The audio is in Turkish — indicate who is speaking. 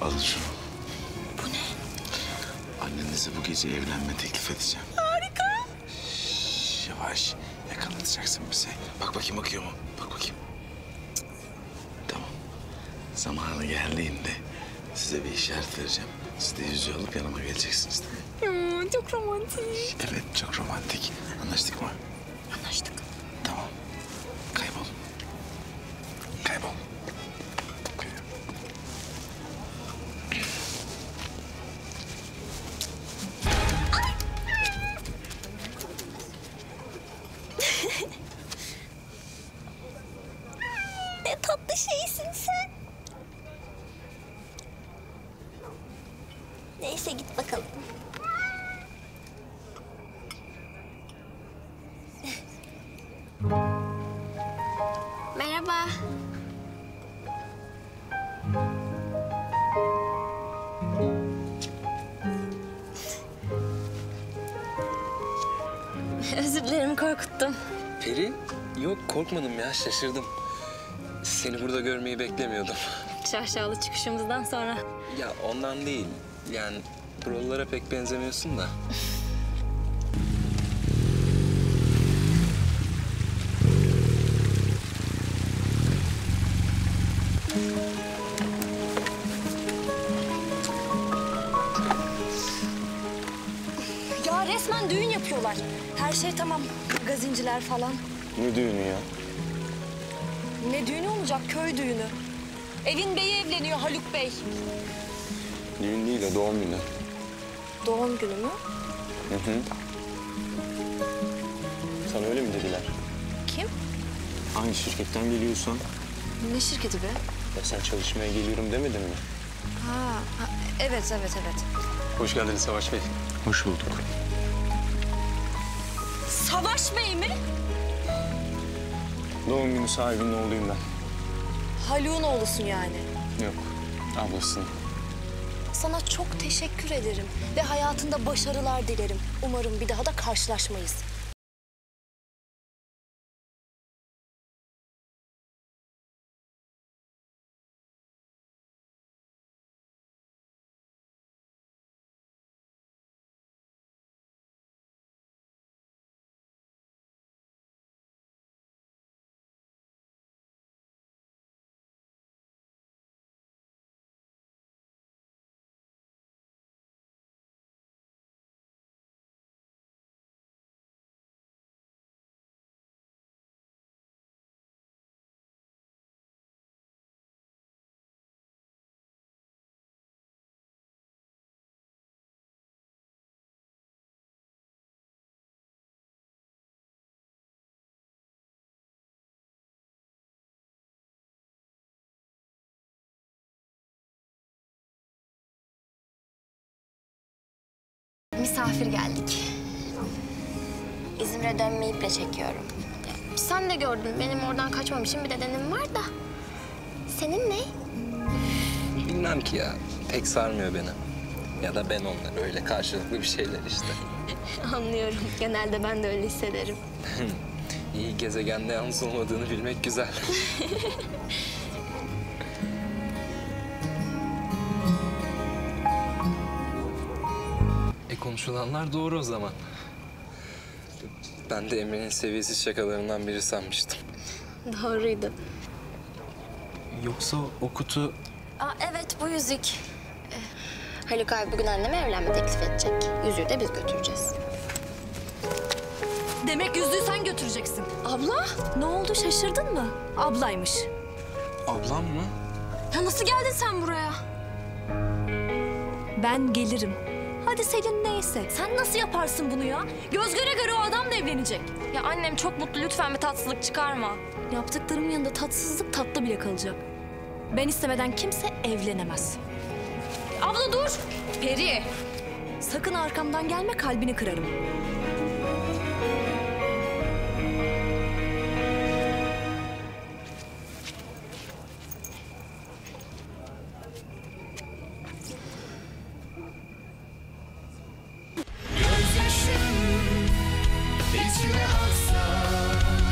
Speaker 1: Alın şunu.
Speaker 2: Bu ne?
Speaker 1: Annenize bu gece evlenme teklif edeceğim.
Speaker 2: Harika.
Speaker 1: Şş, yavaş. Yakalatacaksın bizi. Bak bakayım bakıyor mu? Bak bakayım. Cık. Tamam. Zamanı geldiğinde size bir işaret vereceğim. Siz de yüzüğü alıp yanıma geleceksiniz. Tamam.
Speaker 2: Ya, çok romantik.
Speaker 1: Evet çok romantik. Anlaştık mı?
Speaker 2: Anlaştık. Şeysin sen. Neyse git bakalım. Merhaba. Özür dilerim korkuttum.
Speaker 3: Peri? Yok korkmadım ya şaşırdım. Seni burada görmeyi beklemiyordum.
Speaker 2: Şaşalı çıkışımızdan sonra.
Speaker 3: Ya ondan değil. Yani buralara pek benzemiyorsun da.
Speaker 4: Ya resmen düğün yapıyorlar. Her şey tamam. Magazinciler falan.
Speaker 3: Ne düğünü ya?
Speaker 4: Ne düğünü olacak? Köy düğünü. Evin beyi evleniyor Haluk Bey.
Speaker 3: Düğün değil de doğum günü.
Speaker 4: Doğum günü mü?
Speaker 3: Hı hı. Sana öyle mi dediler?
Speaker 4: Kim?
Speaker 3: Hangi şirketten geliyorsan?
Speaker 4: Ne şirketi be?
Speaker 3: Ya sen çalışmaya geliyorum demedin mi?
Speaker 4: Ha, ha, evet evet evet.
Speaker 3: Hoş geldiniz Savaş Bey.
Speaker 1: Hoş bulduk.
Speaker 4: Savaş Bey mi?
Speaker 3: Doğum günü sahibinin oğluyum ben.
Speaker 4: Haluk'un oğlusun yani.
Speaker 3: Yok, ablasın.
Speaker 4: Sana çok teşekkür ederim ve hayatında başarılar dilerim. Umarım bir daha da karşılaşmayız.
Speaker 2: Misafir geldik. İzmir'e dönmeyi iple çekiyorum. Sen de gördün benim oradan kaçmam için bir nedenim var da. Senin ne?
Speaker 3: Bilmem ki ya. Pek sarmıyor beni. Ya da ben onları öyle karşılıklı bir şeyler işte.
Speaker 2: Anlıyorum. Genelde ben de öyle hissederim.
Speaker 3: İyi gezegende yalnız olmadığını bilmek güzel. konuşulanlar doğru o zaman. Ben de Emre'nin seviyesiz şakalarından biri sanmıştım.
Speaker 2: Doğruydu.
Speaker 3: Yoksa o kutu...
Speaker 2: Aa, evet bu yüzük. Ee, Haluk abi bugün anneme evlenme teklif edecek. Yüzüğü de biz götüreceğiz.
Speaker 4: Demek yüzüğü sen götüreceksin.
Speaker 2: Abla?
Speaker 4: Ne oldu şaşırdın mı? Ablaymış.
Speaker 3: Ablam mı?
Speaker 4: Ya nasıl geldin sen buraya? Ben gelirim. Hadi Selin neyse. Sen nasıl yaparsın bunu ya? Göz göre göre o adamla evlenecek.
Speaker 5: Ya annem çok mutlu lütfen bir tatsızlık çıkarma.
Speaker 4: Yaptıklarımın yanında tatsızlık tatlı bile kalacak. Ben istemeden kimse evlenemez. Abla dur! Peri! Sakın arkamdan gelme kalbini kırarım.
Speaker 6: ocean, içine aksa.